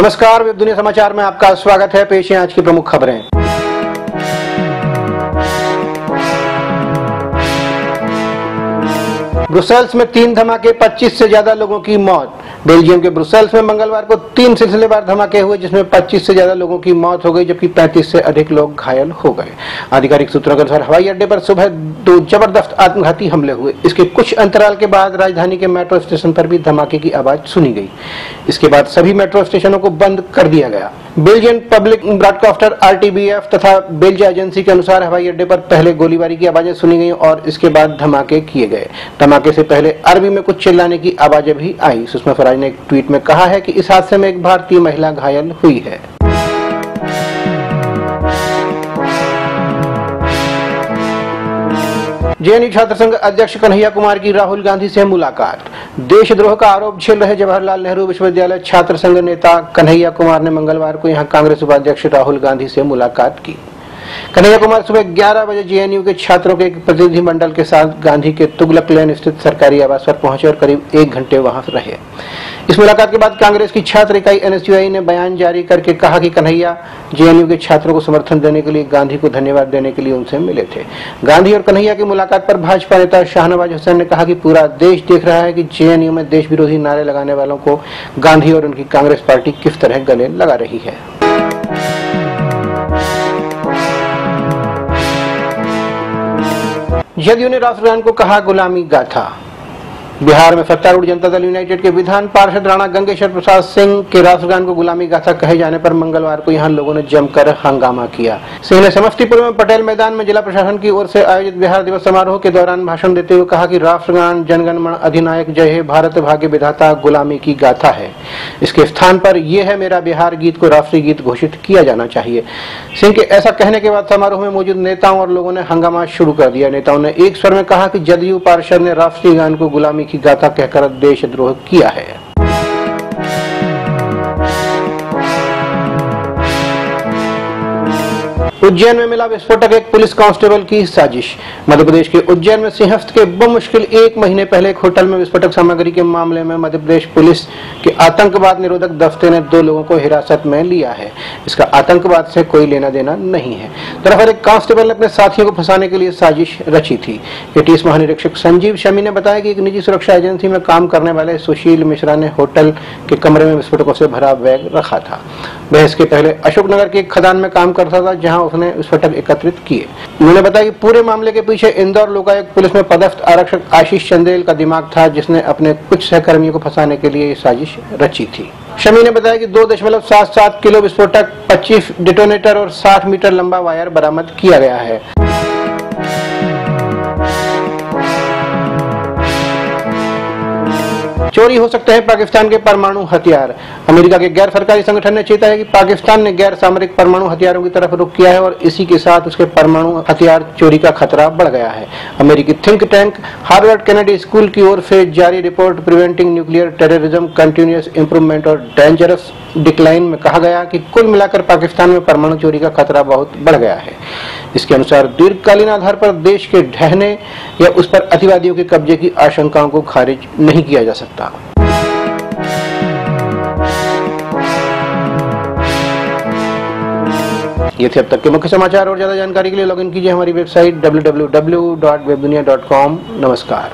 नमस्कार, वेब दुनिया समाचार में आपका स्वागत है। पेश है आज की प्रमुख खबरें। ब्रुसेल्स में तीन धमाके 25 से ज़्यादा लोगों की मौत। बेल्जियम के ब्रुसेल्स में मंगलवार को तीन सिलसिलेवार धमाके हुए, जिसमें 25 से ज़्यादा लोगों की मौत हो गई, जबकि 35 से अधिक लोग घायल हो गए। आधिकारिक सूत्रों के अनुसार हवाई अड्डे पर सुबह दो ज़बरदस्त आत्मघाती हमले हुए। इसके कुछ अंतराल के बाद राजधानी के मेट्रो स्टेशन पर भी धमाके की आवाज़ सुनी गई। इसके बाद सभी मेट्रो स्टेशनों को बंद कर दिया गया। बेल्जियन पब्लिक ब्रॉडकास्टर आरटीबीएफ तथा बेल्जिया एजेंसी के अनुसार हवाई अड्डे पर पहले गोलीबारी की आवाज़ें सुनी गई और इसके बाद धमाके किए गए। धमाके से पहले अरबी में कुछ चिल्लाने की आवाज़ें भी आई। सुषमा स्वराज ने एक ट्वीट में कहा है कि इस हादसे में एक भारतीय महिला घायल हुई है। जेएनयू छात्र संघ अध्यक्ष कन्हैया कुमार की राहुल गांधी से मुलाकात। देशद्रोह का आरोप झेल रहे जवाहरलाल नेहरू विश्वविद्यालय छात्र संघ नेता कन्हैया कुमार ने मंगलवार को यहाँ कांग्रेस उपाध्यक्ष राहुल गांधी से मुलाकात की। कन्हैया कुमार सुबह 11 बजे जेएनयू के छात्रों के एक प्रतिनिधि मंडल के साथ गांधी के तुगलक लेन स्थित सरकारी आवास पर पहुँचे और करीब एक घंटे वहाँ रहे। इस मुलाकात के बाद कांग्रेस की छात्र इकाई एनएसयूआई ने बयान जारी करके कहा कि कन्हैया जेएनयू के छात्रों को समर्थन देने के लिए, गांधी को धन्यवाद देने के लिए उनसे मिले थे। गांधी और कन्हैया की मुलाकात पर भाजपा नेता शाहनवाज हुसैन ने कहा कि पूरा देश देख रहा है कि जेएनयू में देश विरोधी नारे लगाने वालों को गांधी और उनकी कांग्रेस पार्टी किस तरह गले लगा रही है। जदयू ने गांधी को कहा, गुलामी गाथा। बिहार में सत्तारूढ़ जनता दल यूनाइटेड के विधान पार्षद राणा गंगेश्वर प्रसाद सिंह के राष्ट्रगान को गुलामी गाथा कहे जाने पर मंगलवार को यहाँ लोगों ने जमकर हंगामा किया। सिंह ने समस्तीपुर में पटेल मैदान में जिला प्रशासन की ओर से आयोजित बिहार दिवस समारोह के दौरान भाषण देते हुए कहा कि राष्ट्रगान, जनगणमन, अधिनायक, जय हे भारत, भाग्य विधाता, गुलामी की गाथा है। इसके स्थान पर यह है मेरा बिहार गीत को राष्ट्रीय गीत घोषित किया जाना चाहिए। सिंह के ऐसा कहने के बाद समारोह में मौजूद नेताओं और लोगों ने हंगामा शुरू कर दिया। नेताओं ने एक स्वर में कहा कि जदयू पार्षद ने राष्ट्रीय गान को गुलामी की गाथा कहकर देशद्रोह किया है। उज्जैन में मिला विस्फोटक एक पुलिस कांस्टेबल की साजिश। मध्य प्रदेश के उज्जैन में सिंहस्थ के बमुश्किल एक महीने पहले एक होटल में विस्फोटक सामग्री के मामले में मध्य प्रदेश पुलिस के आतंकवाद निरोधक दस्ते ने दो लोगों को हिरासत में लिया है। इसका आतंकवाद से कोई लेना देना नहीं है। दरअसल एक कांस्टेबल ने अपने साथियों को फंसाने के लिए साजिश रची थी। एटीएस महानिरीक्षक संजीव शमी ने बताया कि एक निजी सुरक्षा एजेंसी में काम करने वाले सुशील मिश्रा ने होटल के कमरे में विस्फोटकों से भरा बैग रखा था। वह इसके पहले अशोकनगर के एक खदान में काम करता था, जहाँ उसने विस्फोटक एकत्रित किए। उन्होंने बताया कि पूरे मामले के पीछे इंदौर लोकायुक्त पुलिस में पदस्थ आरक्षक आशीष चंदेल का दिमाग था, जिसने अपने कुछ सहकर्मियों को फंसाने के लिए साजिश रची थी। शमी ने बताया कि दो दशमलव सात सात किलो विस्फोटक, पच्चीस डिटोनेटर और साठ मीटर लंबा वायर बरामद किया गया है। चोरी हो सकते हैं पाकिस्तान के परमाणु हथियार। अमेरिका के गैर सरकारी संगठन ने चेता है कि पाकिस्तान ने गैर सामरिक परमाणु हथियारों की तरफ़ रुख किया है और इसी के साथ उसके परमाणु हथियार चोरी का खतरा बढ़ गया है। अमेरिकी think tank Harvard Kennedy school की ओर से जारी report preventing nuclear terrorism continuous improvement और डेंजरस डिक्लाइन में कहा गया कि कुल मिलाकर पाकिस्तान में परमाणु चोरी का खतरा बहुत बढ़ गया है। इसके अनुसार दीर्घकालीन आधार पर देश के ढहने या उस पर अतिवादियों के कब्जे की आशंकाओं को खारिज नहीं किया जा सकता। ये थे अब तक के मुख्य समाचार। और ज़्यादा जानकारी के लिए लॉगिन कीजिए हमारी वेबसाइट डब्ल्यू नमस्कार।